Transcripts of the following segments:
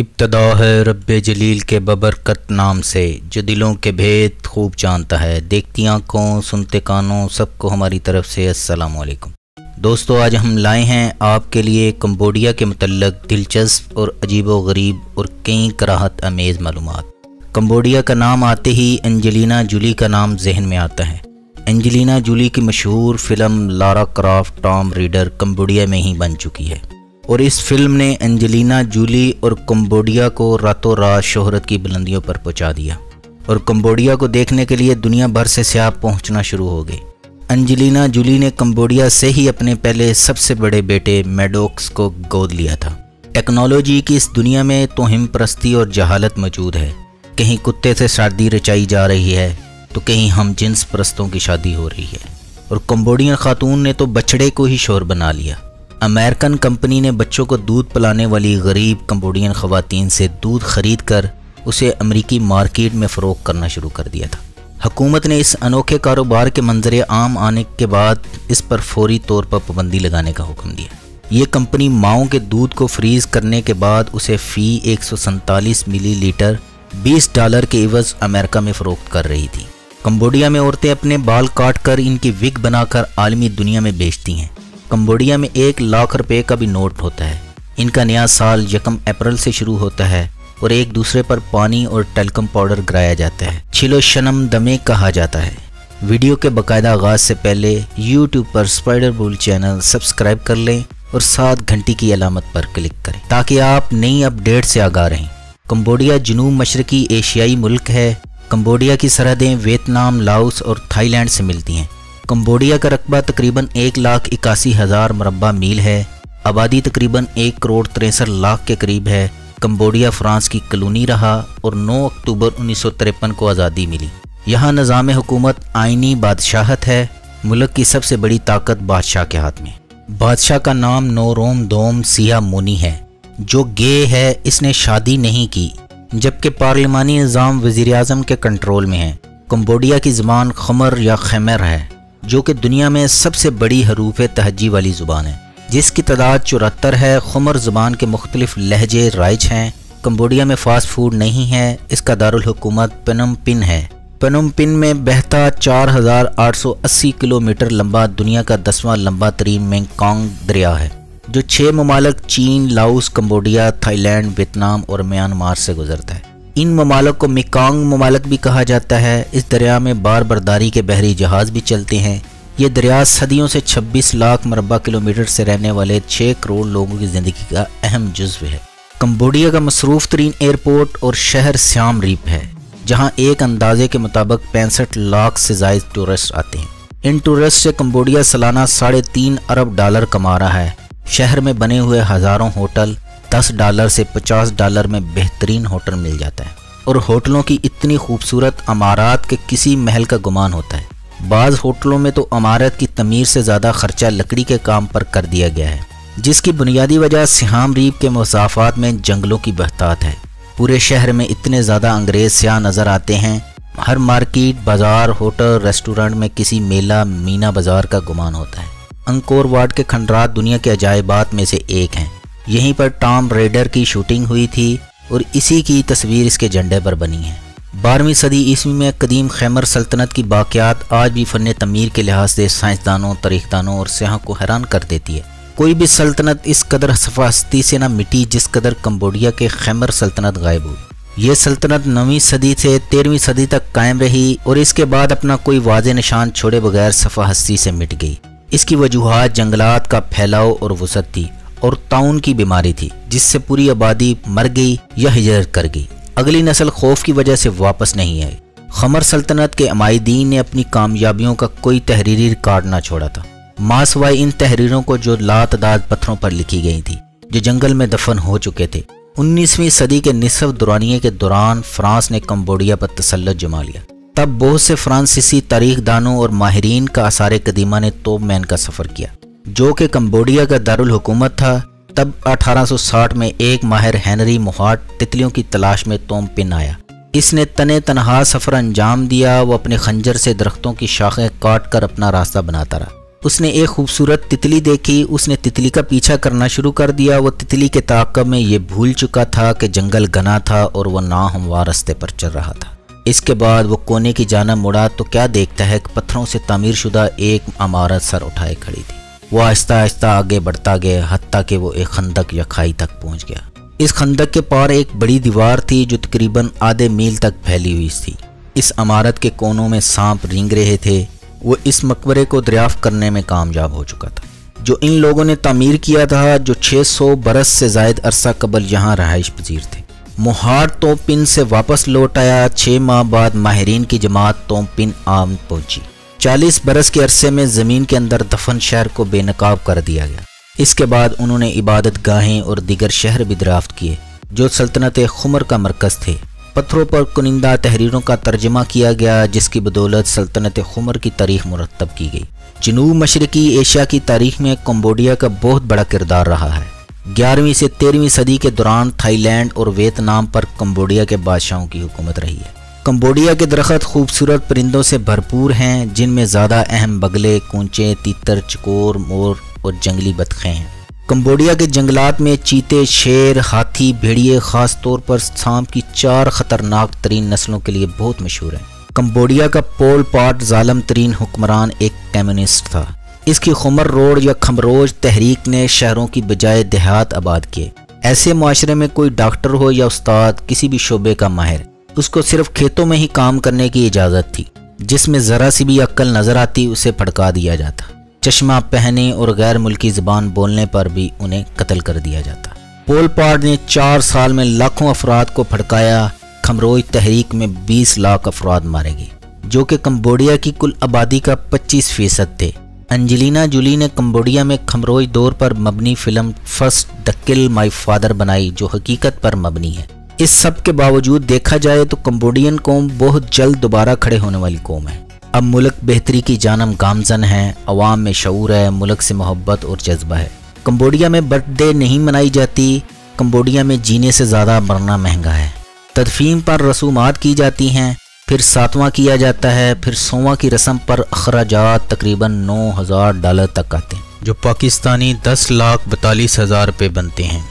इब्तदा है रब जलील के बबरकत नाम से, जो दिलों के भेद खूब जानता है। देखती आँखों, सुनते कानों, सबको हमारी तरफ़ से अस्सलाम वालेकुम। दोस्तों, आज हम लाए हैं आपके लिए कम्बोडिया के मतलब दिलचस्प और अजीब व गरीब और कई कराहत अमेज़ मालूम कम्बोडिया का नाम आते ही एंजलिना जूली का नाम जहन में आता है। एंजलिना जूली की मशहूर film Lara Croft Tomb Raider Cambodia में ही बन चुकी है। और इस फ़िल्म ने एंजेलिना, जूली और कम्बोडिया को रातों रात शोहरत की बुलंदियों पर पहुँचा दिया। और कम्बोडिया को देखने के लिए दुनिया भर से स्याह पहुँचना शुरू हो गए अंजलिना जूली ने कम्बोडिया से ही अपने पहले सबसे बड़े बेटे मेडोक्स को गोद लिया था। टेक्नोलॉजी की इस दुनिया में तो हिम परस्ती और जहालत मौजूद है। कहीं कुत्ते से शादी रचाई जा रही है तो कहीं हम जिन्स परस्तों की शादी हो रही है। और कम्बोडियन खातून ने तो बछड़े को ही शोर बना लिया। अमेरिकन कंपनी ने बच्चों को दूध पिलाने वाली गरीब कम्बोडियन खवतान से दूध खरीद कर उसे अमरीकी मार्केट में फ़रोग करना शुरू कर दिया था। हुकूमत ने इस अनोखे कारोबार के मंजर आम आने के बाद इस पर फौरी तौर पर पाबंदी लगाने का हुक्म दिया। ये कंपनी माओ के दूध को फ्रीज करने के बाद उसे फ़ी एक मिलीलीटर 20 डॉलर के इवज अमेरिका में फ़रोख्त कर रही थी। कम्बोडिया में औरतें अपने बाल काट कर इनकी विग बनाकर आलमी दुनिया में बेचती हैं। कम्बोडिया में एक लाख रुपए का भी नोट होता है। इनका नया साल यकम अप्रैल से शुरू होता है और एक दूसरे पर पानी और टेलकम पाउडर गिराया जाता है। छिलो शनम दमे कहा जाता है। वीडियो के बकायदा आगाज़ से पहले यूट्यूब पर स्पाइडर बुल चैनल सब्सक्राइब कर लें और सात घंटी की अलामत पर क्लिक करें ताकि आप नई अपडेट से आगा रहें। कम्बोडिया जनूब मशरकी एशियाई मुल्क है। कम्बोडिया की सरहदें वियतनाम, लाओस और थाईलैंड से मिलती हैं। कम्बोडिया का रकबा तकरीबन एक लाख इक्यासी हज़ार मरबा मील है। आबादी तकरीबन एक करोड़ तिरसठ लाख के करीब है। कम्बोडिया फ्रांस की कलोनी रहा और 9 अक्टूबर उन्नीस सौ तिरपन को आज़ादी मिली। यहाँ निज़ाम हुकूमत आइनी बादशाहत है, मुल्क की सबसे बड़ी ताकत बादशाह के हाथ में। बादशाह का नाम नोरोम दोम सिया मोनी है। जो गे है, इसने शादी नहीं की, जबकि पार्लिमानी निज़ाम वज़ी अजम के कंट्रोल में है। कम्बोडिया की ज़बान खमर या खैमर है। जो कि दुनिया में सबसे बड़ी हरूफ तहजी वाली ज़ुबान है जिसकी तादाद चौहत्तर है खुमर ज़ुबान के मुख्तलिफ़ लहजे राइज हैं। कम्बोडिया में फ़ास्ट फ़ूड नहीं है इसका दारकूमत पनम पिन है। पनम पिन में बहता 4,880 किलोमीटर लंबा दुनिया का दसवां लंबा तरीन मेंगकोंग दरिया है जो छः ममालक चीन लाउस कम्बोडिया थाईलैंड वियतनाम और म्यांमार से गुजरता है। इन ममालक को मिकांग ममालक भी कहा जाता है। इस दरिया में बार बरदारी के बहरी जहाज़ भी चलते हैं। ये दरिया सदियों से 26 लाख मरबा किलोमीटर से रहने वाले 6 करोड़ लोगों की ज़िंदगी का अहम जुज्व है। कम्बोडिया का मसरूफ़ तरीन एयरपोर्ट और शहर श्याम रीप है, जहाँ एक अंदाजे के मुताबिक पैंसठ लाख से जायद टूरिस्ट आते हैं। इन टूरिस्ट से कम्बोडिया सालाना साढ़े तीन अरब डॉलर कमा रहा है। शहर में बने हुए हज़ारों होटल दस डॉलर से पचास डॉलर में बेहतरीन होटल मिल जाता है। और होटलों की इतनी खूबसूरत अमारात के किसी महल का गुमान होता है। बाज़ होटलों में तो अमारत की तमीर से ज़्यादा खर्चा लकड़ी के काम पर कर दिया गया है, जिसकी बुनियादी वजह सिहाम रीप के मसाफात में जंगलों की बहतात है। पूरे शहर में इतने ज़्यादा अंग्रेज़ स्याह नज़र आते हैं, हर मार्केट, बाज़ार, होटल, रेस्टोरेंट में किसी मेला, मीना बाज़ार का गुमान होता है। अंकोर वार्ड के खंडरात दुनिया के अजायबात में से एक हैं। यहीं पर टॉम रेडर की शूटिंग हुई थी और इसी की तस्वीर इसके झंडे पर बनी है। बारहवीं सदी ईस्वी में कदीम खैमर सल्तनत की बाक़ियात आज भी फ़न तमीर के लिहाज से साइंसदानों, तारीखदानों और स्याह को हैरान कर देती है। कोई भी सल्तनत इस कदर सफास्ती से न मिटी जिस कदर कम्बोडिया के खैमर सल्तनत गायब हुई। ये सल्तनत नवीं सदी से तेरहवीं सदी तक कायम रही और इसके बाद अपना कोई वाज निशान छोड़े बगैर सफ़ा हस्ती से मिट गई। इसकी वजूहत जंगलात का फैलाव और वसत थी। और ताउन की बीमारी थी, जिससे पूरी आबादी मर गई या हिजरत कर गई। अगली नस्ल खौफ की वजह से वापस नहीं आई। खमर सल्तनत के अमायदीन ने अपनी कामयाबियों का कोई तहरीरी रिकॉर्ड ना छोड़ा था। मासवाई इन तहरीरों को जो लातदाद पत्थरों पर लिखी गई थी, जो जंगल में दफन हो चुके थे। 19वीं सदी के निसफ दुरानिए के दौरान फ्रांस ने कम्बोडिया पर तसलत जमा लिया। तब बहुत से फ्रांसीसी तारीख दानों और माहरीन का आसार कदीमा ने तोब मैन का सफ़र किया। जो कि कम्बोडिया का दारुल हुकूमत था, तब 1860 में एक माहिर हैनरी मोहाट तितलियों की तलाश में तोम पिन आया। इसने तने तनहा सफ़र अंजाम दिया, वो अपने खंजर से दरख्तों की शाखें काट कर अपना रास्ता बनाता रहा। उसने एक खूबसूरत तितली देखी, उसने तितली का पीछा करना शुरू कर दिया। वो तितली के ताकब में ये भूल चुका था कि जंगल घना था और वह नाहमवार रस्ते पर चल रहा था। इसके बाद वो कोने की जाना मुड़ा तो क्या देखता है कि पत्थरों से तामीर शुदा एक अमारत सर उठाए खड़ी थी। वो आहिस्ता आहिस्ता आगे बढ़ता गया हती कि वो एक खंदक या खाई तक पहुँच गया। इस खंदक के पार एक बड़ी दीवार थी जो तकरीबन आधे मील तक फैली हुई थी। इस अमारत के कोनों में सांप रिंग रहे थे। वो इस मकबरे को दरियाफ्त करने में कामयाब हो चुका था। जो इन लोगों ने तमीर किया था, जो 600 बरस से जायद अरसा कबल यहाँ रहाइश पजीर थे। मुहार तोपिन से वापस लौट आया छः माह बाद माहरीन की जमात तोपिन आम पहुँची। 40 बरस के अरसे में ज़मीन के अंदर दफन शहर को बेनकाब कर दिया गया। इसके बाद उन्होंने इबादत गाहें और दिगर शहर भी दराफ्त किए, जो सल्तनत खुमर का मरकज़ थे। पत्थरों पर कुनिंदा तहरीरों का तर्जमा किया गया, जिसकी बदौलत सल्तनत खुमर की तारीख मुरतब की गई। जनूब मशरकी एशिया की तारीख में कम्बोडिया का बहुत बड़ा किरदार रहा है। ग्यारहवीं से तेरहवीं सदी के दौरान थाईलैंड और वियतनाम पर कम्बोडिया के बादशाहों की हुकूमत रही है। कम्बोडिया के दरख्त खूबसूरत परिंदों से भरपूर हैं, जिनमें ज़्यादा अहम बगले, कूचे, तीतर, चकोर, मोर और जंगली बतखें हैं। कंबोडिया के जंगलात में चीते, शेर, हाथी, भेड़िए, खास तौर पर सांप की चार खतरनाक तरीन नस्लों के लिए बहुत मशहूर है। कंबोडिया का पोल पाट जालम तरीन हुक्मरान एक कम्युनिस्ट था। इसकी खुमर रोड या खमरोज तहरीक ने शहरों की बजाय देहात आबाद किए। ऐसे माशरे में कोई डॉक्टर हो या उस्ताद, किसी भी शोबे का माहिर। उसको सिर्फ़ खेतों में ही काम करने की इजाज़त थी, जिसमें ज़रा सी भी अक्ल नज़र आती, उसे भड़का दिया जाता। चश्मा पहने और गैर मुल्की ज़बान बोलने पर भी उन्हें कत्ल कर दिया जाता। पोल पार्ड ने चार साल में लाखों अफराद को फड़काया। खमरोज तहरीक में 20 लाख अफराद मारे गए, जो कि कम्बोडिया की कुल आबादी का 25 फ़ीसद थे। अंजलिना जुली ने कम्बोडिया में खमरोज दौर पर मबनी film first they killed my father बनाई, जो हकीकत पर मबनी है। इस सब के बावजूद देखा जाए तो कम्बोडियन कौम बहुत जल्द दोबारा खड़े होने वाली कौम है। अब मुल्क बेहतरी की जानम गामजन है, अवाम में शूर है, मुल्क से मोहब्बत और जज्बा है। कम्बोडिया में बर्थडे नहीं मनाई जाती कम्बोडिया में जीने से ज़्यादा मरना महँगा है। तदफीम पर रसूमात की जाती हैं, फिर सातवां किया जाता है, फिर सोवा की रस्म पर अखराज तकरीबन नौ हज़ार डॉलर तक आते हैं, जो पाकिस्तानी दस लाख बतालीस हज़ार रुपये बनते हैं।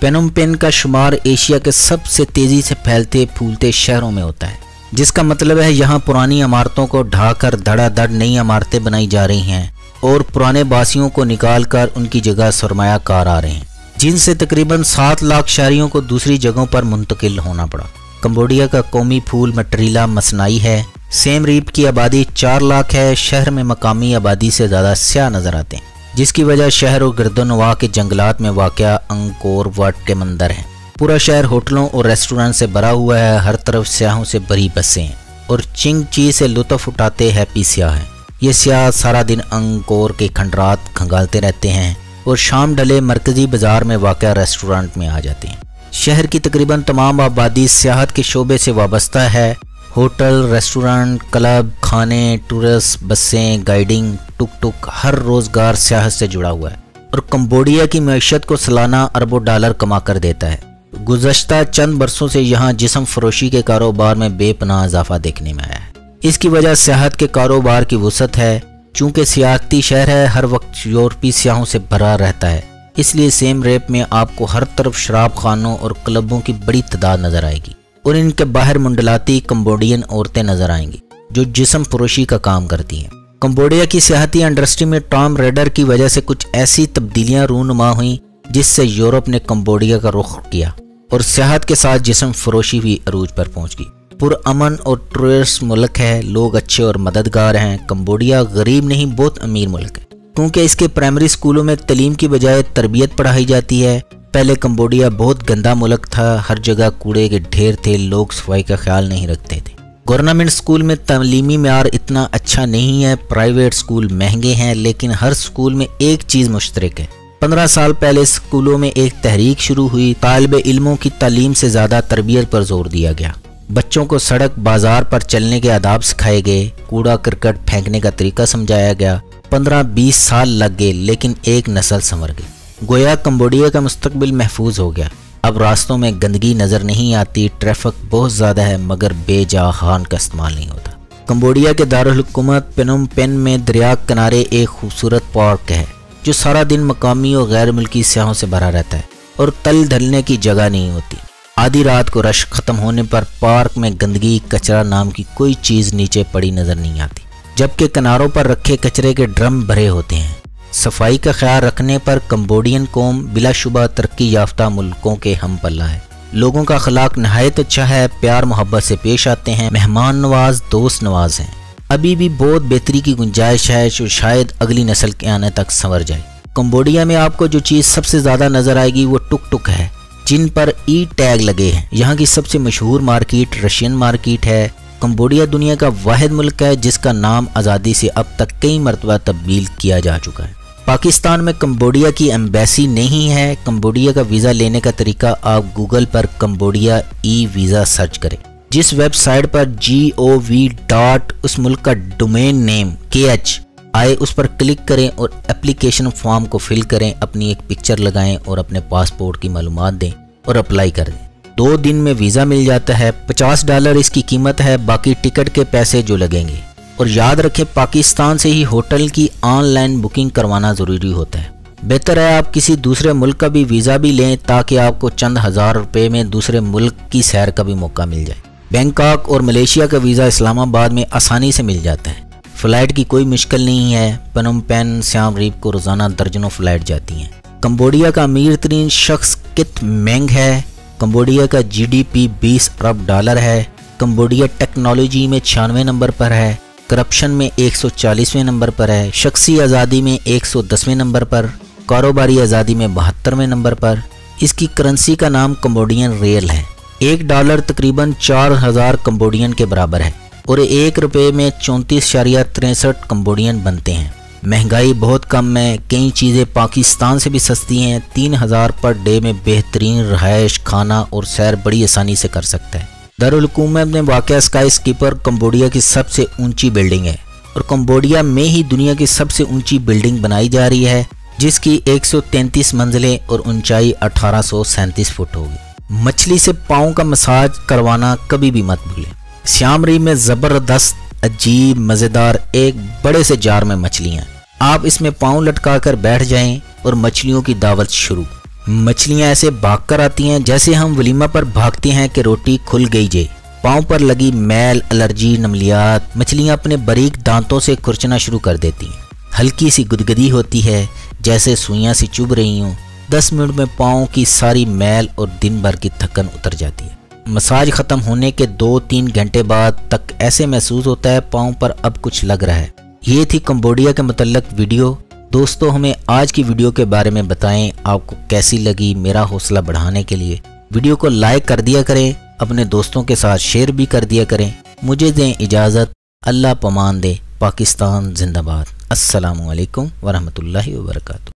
पेनम पेन का शुमार एशिया के सबसे तेज़ी से फैलते फूलते शहरों में होता है, जिसका मतलब है यहाँ पुरानी इमारतों को ढाकर, धड़ाधड़, नई इमारतें बनाई जा रही हैं और पुराने बासियों को निकाल कर उनकी जगह सरमायाकार आ रहे हैं, जिनसे तकरीबन सात लाख शहरियों को दूसरी जगहों पर मुंतकिल होना पड़ा। कम्बोडिया का कौमी फूल मटरीला मसनाई है। सेम रीप की आबादी चार लाख है। शहर में मकामी आबादी से ज़्यादा स्याह नज़र आते हैं। जिसकी वजह शहर और गर्दनवा के जंगलात में वाक़ अंकोर वट के मंदिर हैं। पूरा शहर होटलों और रेस्टोरेंट से भरा हुआ है, हर तरफ़ स्याहों से भरी बसें हैं और चिंग ची से लुत्फ उठाते हैप्पी स्याह हैं। ये स्याह सारा दिन अंकोर के खंडरात खंगालते रहते हैं और शाम डले मरकजी बाज़ार में वाक़ रेस्टोरेंट में आ जाते हैं। शहर की तकरीबन तमाम आबादी सियाहत के शोबे से वाबस्ता है। होटल, रेस्टोरेंट, क्लब, खाने, टूरिस्ट, बसें, गाइडिंग टुक टुक हर रोज़गार सियाहत से जुड़ा हुआ है और कम्बोडिया की मीशत को सालाना अरबों डॉलर कमा कर देता है। गुजश्ता चंद बरसों से यहाँ जिसम फरोशी के कारोबार में बेपनाह इजाफा देखने में आया है। इसकी वजह सियाहत के कारोबार की वसत है। चूँकि सियाती शहर है, हर वक्त यूरोपी सियाहों से भरा रहता है। इसलिए सेम रेप में आपको हर तरफ़ शराब खानों और क्लबों की बड़ी तादाद नज़र आएगी और इनके बाहर मुंडलाती कम्बोडियन औरतें नज़र आएँगी, जो जिसम फरोशी का काम करती हैं। कम्बोडिया की सियाती इंडस्ट्री में टॉम रेडर की वजह से कुछ ऐसी तब्दीलियाँ रूनुमा हुई, जिससे यूरोप ने कम्बोडिया का रुख किया और सेहत के साथ जिसम फरोशी भी अरूज पर पहुँच गई। पुरअमन और टूरिस्ट मुल्क है, लोग अच्छे और मददगार हैं कम्बोडिया गरीब नहीं, बहुत अमीर मुल्क है। क्योंकि इसके प्राइमरी स्कूलों में तलीम की बजाय तरबियत पढ़ाई जाती है, पहले कम्बोडिया बहुत गंदा मुल्क था, हर जगह कूड़े के ढेर थे, लोग सफ़ाई का ख्याल नहीं रखते थे। गवर्नमेंट स्कूल में तलीमी मैार इतना अच्छा नहीं है, प्राइवेट स्कूल महँगे हैं, लेकिन हर स्कूल में एक चीज़ मुश्तरक है। पंद्रह साल पहले स्कूलों में एक तहरीक शुरू हुई। तालब इलमों की तालीम से ज़्यादा तरबियत पर ज़ोर दिया गया। बच्चों को सड़क बाज़ार पर चलने के आदाब सिखाए गए। कूड़ा करकट फेंकने का तरीका समझाया गया। पंद्रह बीस साल लग गए, लेकिन एक नस्ल संवर गई। गोया कम्बोडिया का मुस्तबिल महफूज हो गया। अब रास्तों में गंदगी नज़र नहीं आती ट्रैफ़िक बहुत ज़्यादा है, मगर बेजा खान का इस्तेमाल नहीं होता। कम्बोडिया के दारकूमत पेनम पेन में दरिया किनारे एक खूबसूरत पार्क है, जो सारा दिन मकामी और गैर मुल्की सियाहों से भरा रहता है, और तल ढलने की जगह नहीं होती। आधी रात को रश खत्म होने पर पार्क में गंदगी, कचरा नाम की कोई चीज़ नीचे पड़ी नज़र नहीं आती, जबकि किनारों पर रखे कचरे के ड्रम भरे होते हैं। सफ़ाई का ख्याल रखने पर कम्बोडियन कौम बिलाशुबा तरक्की याफ्ता मुल्कों के हम पल्ला है। लोगों का अखलाक नहायत अच्छा है, प्यार मोहब्बत से पेश आते हैं, मेहमान नवाज़, दोस्त नवाज़ हैं। अभी भी बहुत बेहतरी की गुंजाइश है जो शायद अगली नस्ल के आने तक संवर जाए। कम्बोडिया में आपको जो चीज़ सबसे ज़्यादा नज़र आएगी वो टुक टुक है, जिन पर ई टैग लगे हैं। यहाँ की सबसे मशहूर मार्केट रशियन मार्केट है। कम्बोडिया दुनिया का वाद मुल्क है, जिसका नाम आज़ादी से अब तक कई मरतबा तब्दील किया जा चुका है। पाकिस्तान में कम्बोडिया की एम्बेसी नहीं है। कम्बोडिया का वीज़ा लेने का तरीका आप गूगल पर कम्बोडिया ई वीज़ा सर्च करें। जिस वेबसाइट पर जी ओ वी डॉट उस मुल्क का डोमेन नेम के एच आए, उस पर क्लिक करें और एप्लीकेशन फॉर्म को फिल करें। अपनी एक पिक्चर लगाएँ और अपने पासपोर्ट की मालूम दें और अप्लाई कर दें। दो दिन में वीज़ा मिल जाता है। 50 डॉलर इसकी कीमत है। बाकी टिकट के पैसे जो लगेंगे। और याद रखें, पाकिस्तान से ही होटल की ऑनलाइन बुकिंग करवाना ज़रूरी होता है। बेहतर है आप किसी दूसरे मुल्क का भी वीज़ा भी लें, ताकि आपको चंद हज़ार रुपये में दूसरे मुल्क की सैर का भी मौका मिल जाए। बैंकॉक और मलेशिया का वीज़ा इस्लामाबाद में आसानी से मिल जाता है। फ़्लाइट की कोई मुश्किल नहीं है। पनम पेन श्याम रीप को रोज़ाना दर्जनों फ़्लाइट जाती हैं। कम्बोडिया का अमीर तरीन शख्स कित मैंग है? कम्बोडिया का जीडीपी 20 अरब डॉलर है। कम्बोडिया टेक्नोलॉजी में छियानवे नंबर पर है। करप्शन में 140वें नंबर पर है, शख्सी आज़ादी में 110वें नंबर पर, कारोबारी आज़ादी में बहत्तरवें नंबर पर। इसकी करेंसी का नाम कम्बोडियन रियल है। एक डॉलर तकरीबन चार हज़ार कम्बोडियन के बराबर है और एक रुपये में चौंतीस शारिया तिरसठ कम्बोडियन बनते हैं। महँगाई बहुत कम है, कई चीज़ें पाकिस्तान से भी सस्ती हैं, तीन हज़ार पर डे में बेहतरीन रहायश खाना और सैर बड़ी आसानी से कर सकता है। दारुलकूमत में वाक़ स्काई स्कीपर कम्बोडिया की सबसे ऊँची बिल्डिंग है और कम्बोडिया में ही दुनिया की सबसे ऊँची बिल्डिंग बनाई जा रही है, जिसकी 133 मंजिलें और ऊंचाई अठारह सौ सैंतीस फुट होगी। मछली से पाँव का मसाज करवाना कभी भी मत भूलें। श्यामरी में ज़बरदस्त, अजीब, मज़ेदार, एक बड़े से जार में मछलियाँ आप इसमें पाँव लटका कर बैठ जाएँ और मछलियों की दावत शुरू। मछलियाँ ऐसे भाग कर आती हैं जैसे हम वलीमा पर भागते हैं कि रोटी खुल गई जे। पाँव पर लगी मैल, एलर्जी, नमलियात मछलियाँ अपने बारीक दांतों से खुरचना शुरू कर देती हैं। हल्की सी गुदगदी होती है, जैसे सुइयाँ सी चुभ रही हूँ। दस मिनट में पाँव की सारी मैल और दिन भर की थकन उतर जाती है। मसाज ख़त्म होने के दो तीन घंटे बाद तक ऐसे महसूस होता है पाँव पर अब कुछ लग रहा है। ये थी कम्बोडिया के मतलब वीडियो। दोस्तों, हमें आज की वीडियो के बारे में बताएँ, आपको कैसी लगी मेरा हौसला बढ़ाने के लिए। वीडियो को लाइक कर दिया करें, अपने दोस्तों के साथ शेयर भी कर दिया करें। मुझे दें इजाज़त, अल्लाह पमान दे पाकिस्तान जिंदाबाद। असलकम वरहमल वर्का